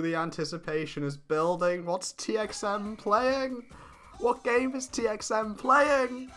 The anticipation is building. What's TXM playing? What game is TXM playing?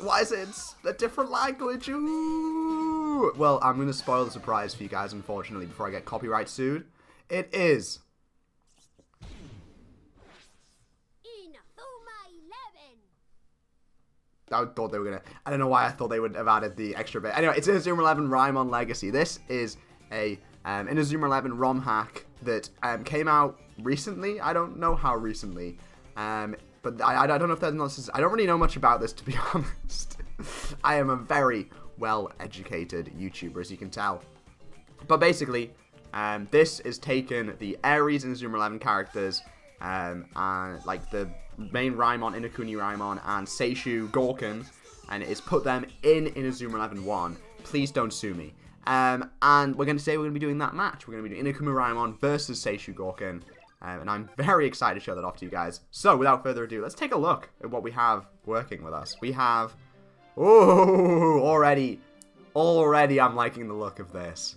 Why is it a different language? Ooh. Well, I'm going to spoil the surprise for you guys, unfortunately, before I get copyright sued. It is I thought they were gonna. I don't know why I thought they would have added the extra bit. Anyway, it's Inazuma 11 Raimon Legacy. This is a um, Inazuma 11 ROM hack that um, came out recently. I don't know how recently, um, but I, I don't know if there's not I don't really know much about this to be honest. I am a very well-educated YouTuber, as you can tell. But basically, um, this is taken the Ares Inazuma 11 characters um, and like the main Raimon, Inakuni Raimon, and Seishu Gakuen, and it's put them in Inazuma 11 1. Please don't sue me. Um, and we're going to say we're going to be doing that match. We're going to be doing Inakuni Raimon versus Seishu Gakuen. Um, and I'm very excited to show that off to you guys. So, without further ado, let's take a look at what we have working with us. We have... Oh, already, already I'm liking the look of this.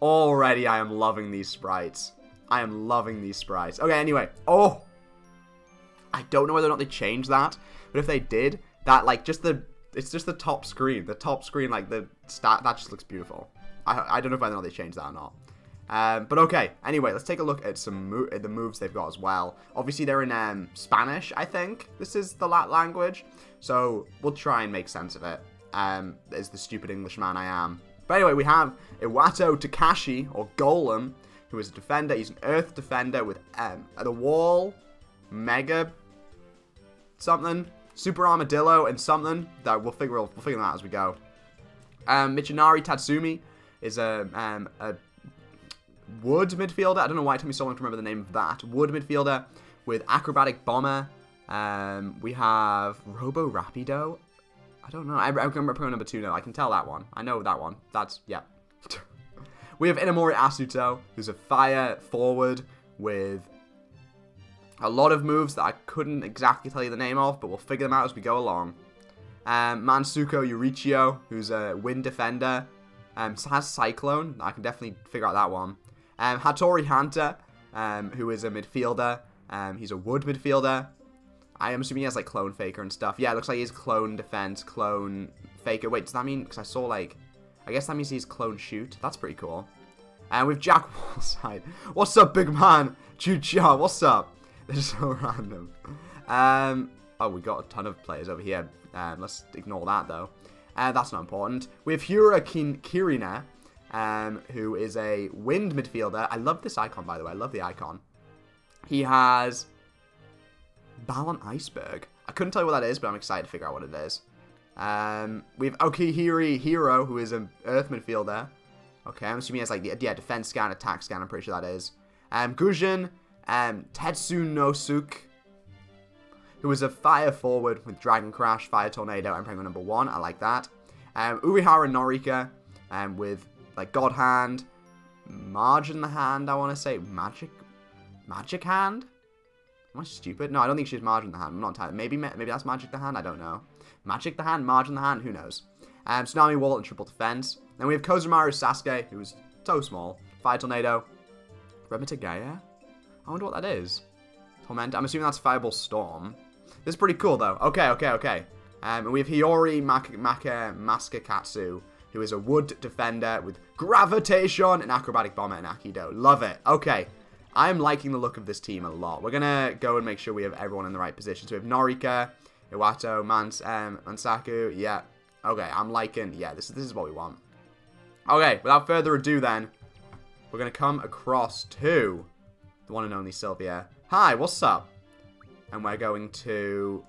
Already I am loving these sprites. I am loving these sprites. Okay, anyway. Oh, I don't know whether or not they changed that, but if they did, that like just the it's just the top screen, the top screen like the stat that just looks beautiful. I I don't know if I know they changed that or not. Um, but okay, anyway, let's take a look at some mo at the moves they've got as well. Obviously, they're in um, Spanish, I think. This is the Lat language. So we'll try and make sense of it, um, as the stupid Englishman I am. But anyway, we have Iwato Takashi, or Golem, who is a defender. He's an Earth defender with um, the wall, Mega something, Super Armadillo, and something that we'll figure we'll, figure that out as we go. Um, Michinari Tatsumi is a um, a wood midfielder. I don't know why it took me so long to remember the name of that. Wood midfielder with acrobatic bomber. Um, we have Robo Rapido. I don't know. I, I remember pro number two now. I can tell that one. I know that one. That's yeah. we have Inamori Asuto, who's a fire forward with a lot of moves that I couldn't exactly tell you the name of, but we'll figure them out as we go along. Um, Mansaku Yurichio, who's a wind defender, um, has Cyclone. I can definitely figure out that one. Um, Hattori Hanta, um, who is a midfielder. Um, he's a wood midfielder. I am assuming he has like clone faker and stuff. Yeah, it looks like he's clone defense, clone faker. Wait, does that mean? Because I saw like, I guess that means he's clone shoot. That's pretty cool. And with Jack Wallside. What's up, big man? Chucha, what's up? They're so random. Um, oh, we got a ton of players over here. Um, let's ignore that, though. Uh, that's not important. We have Hura Kirina, um, who is a wind midfielder. I love this icon, by the way. I love the icon. He has Ballon Iceberg. I couldn't tell you what that is, but I'm excited to figure out what it is. Um, we have Okihiri Hero, who is an Earth midfielder. Okay, I'm assuming he has like the yeah defense scan, attack scan. I'm pretty sure that is. Um, Gujin um, Tetsunosuk, who is a fire forward with Dragon Crash, Fire Tornado, and Penguin number one. I like that. Um, Umihara Norika, um, with like God Hand, Majin the Hand, I want to say. Magic, Magic Hand? Am I stupid? No, I don't think she's Majin the Hand. I'm not entirely. Maybe, maybe that's Magic the Hand. I don't know. Magic the Hand, Majin the Hand. Who knows? Um, Tsunami Wall and Triple Defense. Then we have Kozumaru Sasuke, who's so small. Fire Tornado. Gaia. I wonder what that is. Torment. I'm assuming that's Fireball Storm. This is pretty cool, though. Okay, okay, okay. Um, and we have Hiyori Maka, Maskakatsu, who is a wood defender with Gravitation and Acrobatic Bomber and Akido. Love it. Okay. I'm liking the look of this team a lot. We're going to go and make sure we have everyone in the right position. So we have Norika, Iwato, Mans, um, Mansaku. Yeah. Okay, I'm liking... Yeah, this, this is what we want. Okay, without further ado then, we're going to come across to the one and only Sylvia. Hi, what's up? And we're going to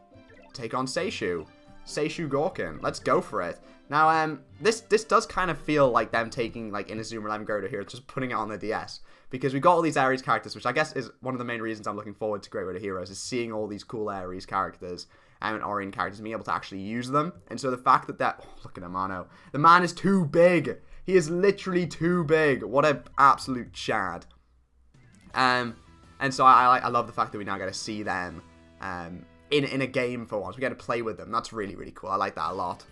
take on Seishu. Seishu Gakuen. Let's go for it. Now, um, this this does kind of feel like them taking like Inazuma 11 Gerudo here, just putting it on the DS. Because we got all these Ares characters, which I guess is one of the main reasons I'm looking forward to Great Road of Heroes, is seeing all these cool Ares characters and Orion characters and being able to actually use them. And so the fact that that... Oh, look at Amano. The man is too big. He is literally too big. What an absolute chad. Um, and so I, I, love the fact that we now get to see them um, in, in a game for once. We get to play with them. That's really, really cool. I like that a lot.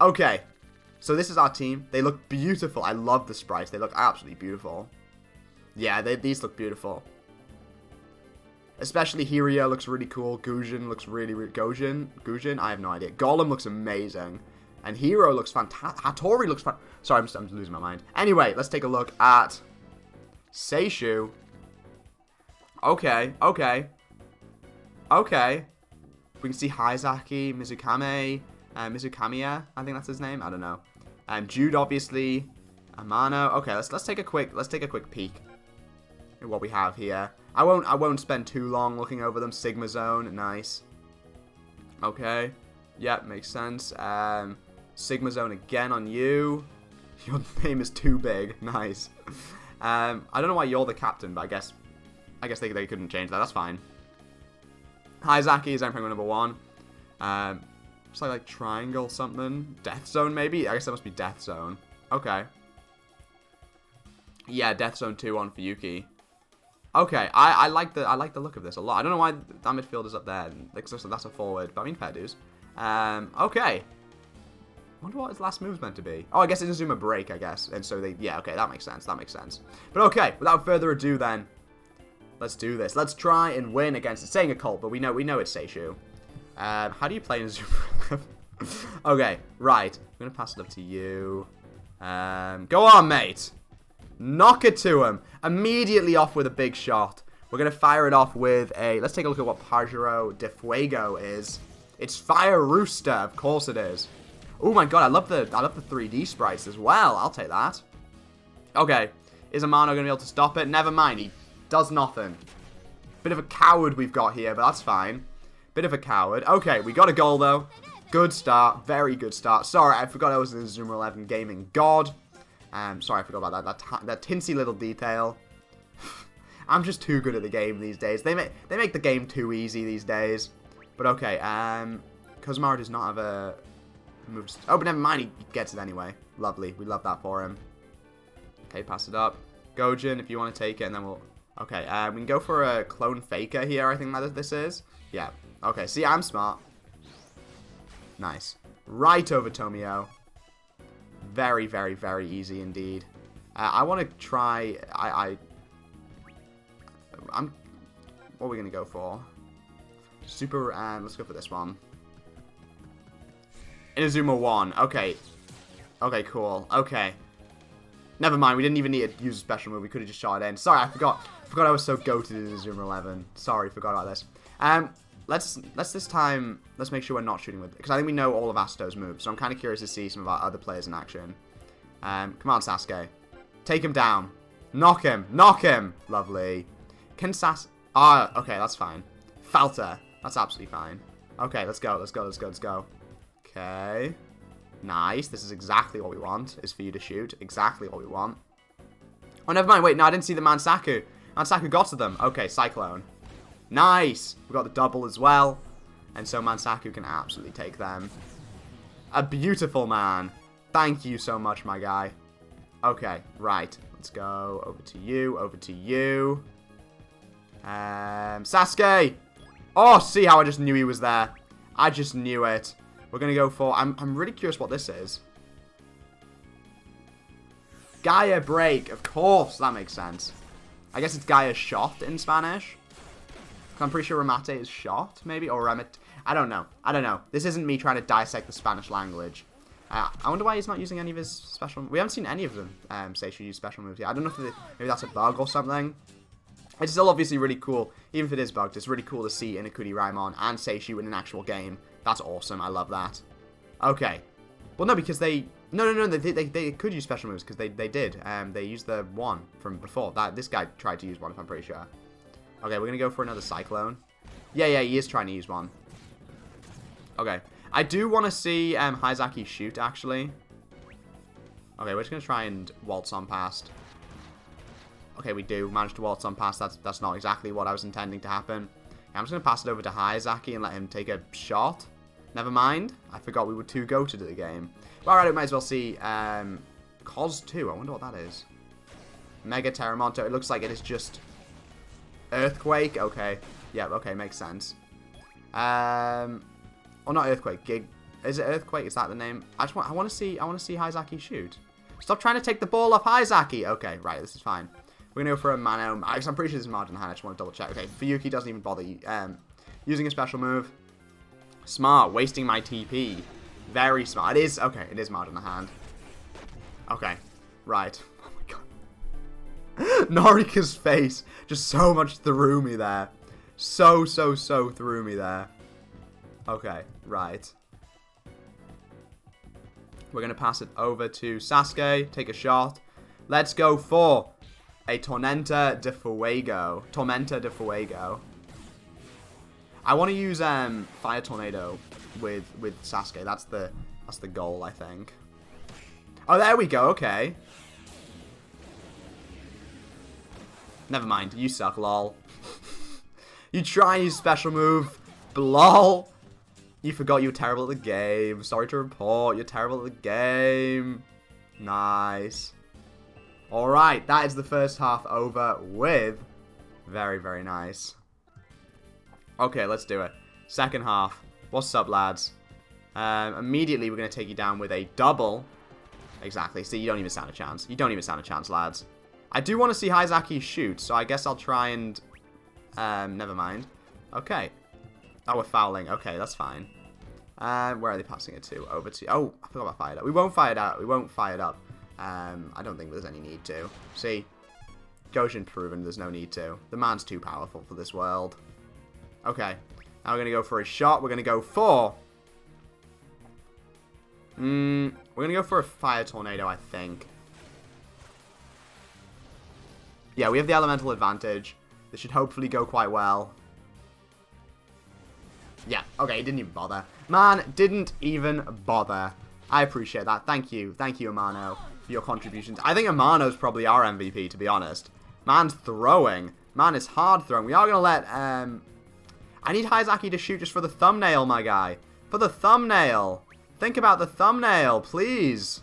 Okay, so this is our team. They look beautiful. I love the sprites. They look absolutely beautiful. Yeah, they, these look beautiful. Especially Hiria looks really cool. Gujin looks really, really... Gojin? Gujin? I have no idea. Golem looks amazing. And Hero looks fantastic. Hattori looks fan Sorry, I'm, I'm losing my mind. Anyway, let's take a look at Seishu. Okay, okay. Okay. We can see Haizaki, Mizukame, uh, Mizukamiya, I think that's his name. I don't know. Um, Jude, obviously. Amano. Okay, let's let's take a quick let's take a quick peek at what we have here. I won't I won't spend too long looking over them. Sigma Zone, nice. Okay. Yep, makes sense. Um, Sigma Zone again on you. Your name is too big. Nice. Um, I don't know why you're the captain, but I guess I guess they, they couldn't change that. That's fine. Haizaki is Emperor number one. Um, just like, like triangle something. Death Zone maybe? I guess that must be Death Zone. Okay. Yeah, Death Zone 2 on for Yuki. Okay, I, I like the I like the look of this a lot. I don't know why that midfield is up there. So that's a forward, but I mean fair dues. Um, okay. wonder what his last move's meant to be. Oh, I guess it's Inazuma break, I guess. And so they, yeah, okay, that makes sense. That makes sense. But okay, without further ado, then, let's do this. Let's try and win against. It's saying a cult, but we know we know it's Seishu. Um, how do you play Inazuma? okay, right. I'm gonna pass it up to you. Um, go on, mate. Knock it to him. Immediately off with a big shot. We're going to fire it off with a... Let's take a look at what Pajero de Fuego is. It's Fire Rooster. Of course it is. Oh my god, I love the I love the 3D sprites as well. I'll take that. Okay. Is Amano going to be able to stop it? Never mind. He does nothing. Bit of a coward we've got here, but that's fine. Bit of a coward. Okay, we got a goal, though. Good start. Very good start. Sorry, I forgot I was Inazuma 11 Gaming God. Um, sorry, I forgot about that. That, that tinsy little detail. I'm just too good at the game these days. They make they make the game too easy these days. But okay, um, Kozumaru does not have a move. Oh, but never mind. He gets it anyway. Lovely. We love that for him. Okay, pass it up. Gojin, if you want to take it, and then we'll. Okay, um, we can go for a clone faker here. I think that this is. Yeah. Okay. See, I'm smart. Nice. Right over Tomio. Very, very, very easy indeed. Uh, I want to try... I, I... I'm... What are we going to go for? Super... Um, let's go for this one. Inazuma 1. Okay. Okay, cool. Okay. Never mind, we didn't even need to use a special move. We could have just shot it in. Sorry, I forgot. Forgot I was so goated in Inazuma 11. Sorry, forgot about this. Um, let's let's this time let's make sure we're not shooting with because I think we know all of Asuto's moves. So I'm kind of curious to see some of our other players in action. Um, come on, Sasuke, take him down, knock him, knock him. Lovely. Can Sas? Ah, okay, that's fine. Falter, that's absolutely fine. Okay, let's go, let's go, let's go, let's go. Okay. Nice. This is exactly what we want, is for you to shoot. Exactly what we want. Oh, never mind. Wait, no, I didn't see the Mansaku. Got to them. Okay, Cyclone. Nice! We got the double as well. And so Mansaku can absolutely take them. A beautiful man. Thank you so much, my guy. Okay, right. Let's go over to you, over to you. Um, Sasuke! Oh, see how I just knew he was there. I just knew it. We're going to go for... I'm, I'm really curious what this is. Gaia Break. Of course, that makes sense. I guess it's Gaia Shot in Spanish. I'm pretty sure remate is shot, maybe, or Remet. I don't know. I don't know. This isn't me trying to dissect the Spanish language. Uh, I wonder why he's not using any of his special... We haven't seen any of them um, Seishu use special moves yet. I don't know if maybe that's a bug or something. It's still obviously really cool, even if it is bugged, it's really cool to see Inakuni Raimon and Seishu in an actual game. That's awesome, I love that. Okay. Well, no, because they... No, no, no, they, they, they could use special moves, because they, they did. Um, they used the one from before. That This guy tried to use one, if I'm pretty sure. Okay, we're going to go for another Cyclone. Yeah, yeah, he is trying to use one. Okay. I do want to see um, Haizaki shoot, actually. Okay, we're just going to try and waltz on past. Okay, we do manage to waltz on past. That's that's not exactly what I was intending to happen. I'm just going to pass it over to Haizaki and let him take a shot. Never mind. I forgot we were two go to the game. But alright, we might as well see um, Cos 2. I wonder what that is. Mega Terremoto. It looks like it is just Earthquake? Okay. Yeah, okay, makes sense. Um, or not Earthquake, Gig. Is it Earthquake? Is that the name? I just want, I want to see, I want to see Haizaki shoot. Stop trying to take the ball off Haizaki. Okay, right, this is fine. We're to go for a Mano. I'm pretty sure this is Majin hand. I just want to double check. Okay, Fuyuki doesn't even bother um, using a special move. Smart. Wasting my TP. Very smart. It is. Okay, it is Majin hand. Okay. Right. Oh my god. Norika's face just so much threw me there. So, so, so threw me there. Okay, right. We're going to pass it over to Sasuke. Take a shot. Let's go for a Tormenta de Fuego. Tormenta de Fuego. I want to use um, Fire Tornado with with Sasuke. That's the that's the goal, I think. Oh, there we go. Okay. Never mind. You suck, lol. you try and use special move, lol. You forgot you were terrible at the game. Sorry to report, you're terrible at the game. Nice. Alright, that is the first half over with. Very, very nice. Okay, let's do it. Second half. What's up, lads? Um, immediately, we're going to take you down with a double. Exactly. See, you don't even stand a chance. You don't even stand a chance, lads. I do want to see Haizaki shoot, so I guess I'll try and... Um, never mind. Okay. Oh, we're fouling. Okay, that's fine. Um, where are they passing it to? Over to... Oh, I forgot about fired up. We won't fire it up. We won't fire it up. Um, I don't think there's any need to. See? Goshen proven there's no need to. The man's too powerful for this world. Okay. Now we're going to go for a shot. We're going to go for... Mm, we're going to go for a fire tornado, I think. Yeah, we have the elemental advantage. This should hopefully go quite well. Yeah, okay, he didn't even bother. Man, didn't even bother. I appreciate that. Thank you. Thank you, Amano, for your contributions. I think Amano's probably our MVP, to be honest. Man's throwing. Man is hard throwing. We are going to let... Um, I need Haizaki to shoot just for the thumbnail, my guy. For the thumbnail. Think about the thumbnail, please.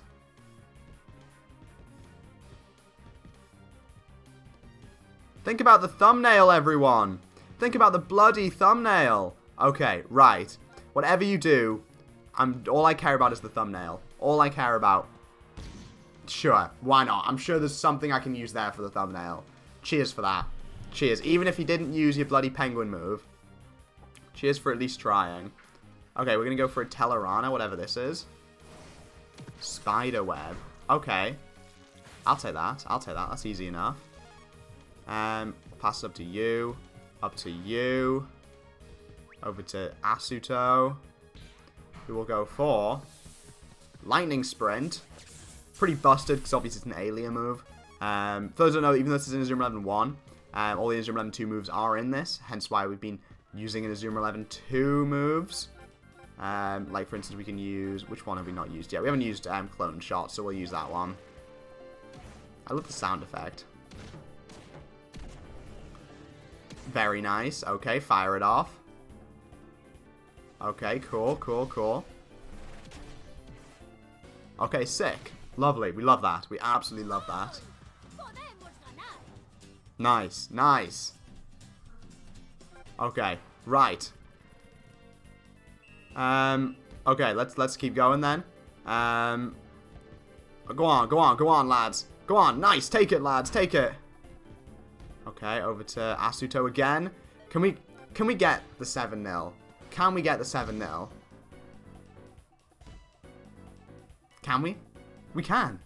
Think about the thumbnail, everyone. Think about the bloody thumbnail. Okay, right. Whatever you do, I'm all I care about is the thumbnail. All I care about. Sure, why not? I'm sure there's something I can use there for the thumbnail. Cheers for that. Cheers. Even if you didn't use your bloody penguin move. Cheers for at least trying. Okay, we're going to go for a Tellarana, whatever this is. Spider web. Okay. I'll take that. I'll take that. That's easy enough. Um, pass it up to you. Up to you. Over to Asuto. We will go for Lightning Sprint. Pretty busted because obviously it's an alien move. Um, for those who don't know, even though this is Inazuma 11 1, um, all the Azuma 11 2 moves are in this. Hence why we've been using Inazuma 11 2 moves. Um, like, for instance, we can use... Which one have we not used yet? We haven't used um, Clone Shot, so we'll use that one. I love the sound effect. Very nice. Okay, fire it off. Okay, cool, cool, cool. Okay, sick. Lovely. We love that. We absolutely love that. Nice, nice. Okay, right. Um, okay, let's let's keep going then. Um, go on, go on, go on, lads. Go on, nice. Take it, lads. Take it. Okay, over to Asuto again. Can we can we get the 7-0? Can we get the 7-0? Can we? We can.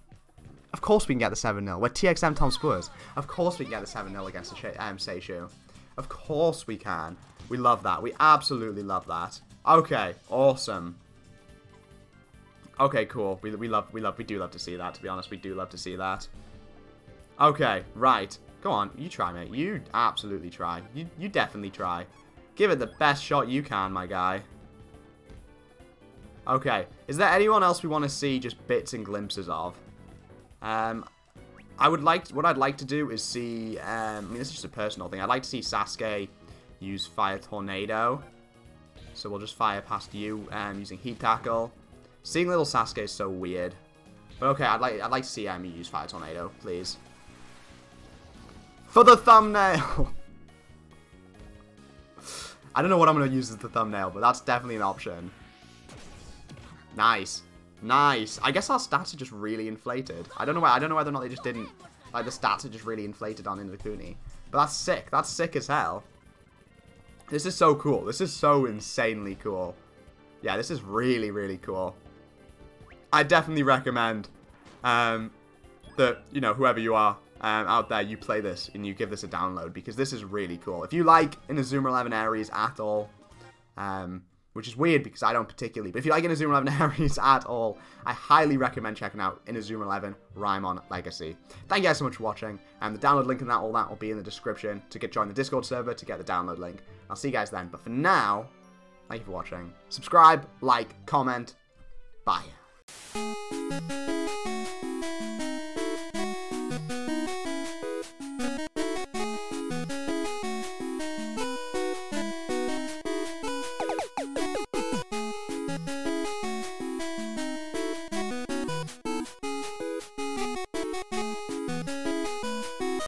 Of course we can get the 7-0. We're TXM Tom Spoors. Of course we can get the 7-0 against the um, Seishu. Of course we can. We love that. We absolutely love that. Okay, awesome. Okay, cool. We, we love, we love, we do love to see that, to be honest. We do love to see that. Okay, right. Go on, you try, mate. You absolutely try. You, you definitely try. Give it the best shot you can, my guy. Okay. Is there anyone else we want to see just bits and glimpses of? Um, I would like, what I'd like to do is see, um, I mean, this is just a personal thing. I'd like to see Sasuke use Fire Tornado. So we'll just fire past you um, using Heat Tackle. Seeing little Sasuke is so weird. But okay, I'd like I'd like to see um, use Fire Tornado, please. For the thumbnail! I don't know what I'm going to use as the thumbnail, but that's definitely an option. Nice. Nice. I guess our stats are just really inflated. I don't know why. I don't know whether or not they just didn't Like the stats are just really inflated on Indokuni. But that's sick. That's sick as hell. This is so cool. This is so insanely cool. Yeah, this is really, really cool. I definitely recommend um, that, you know, whoever you are um, out there, you play this and you give this a download because this is really cool. If you like Inazuma 11 Ares at all, um, which is weird because I don't particularly. But if you like Inazuma 11 Ares at all, I highly recommend checking out Inazuma 11 Raimon Legacy. Thank you guys so much for watching, and the download link and that, all that will be in the description to get join the Discord server to get the download link. I'll see you guys then. But for now, thank you for watching. Subscribe, like, comment. Bye.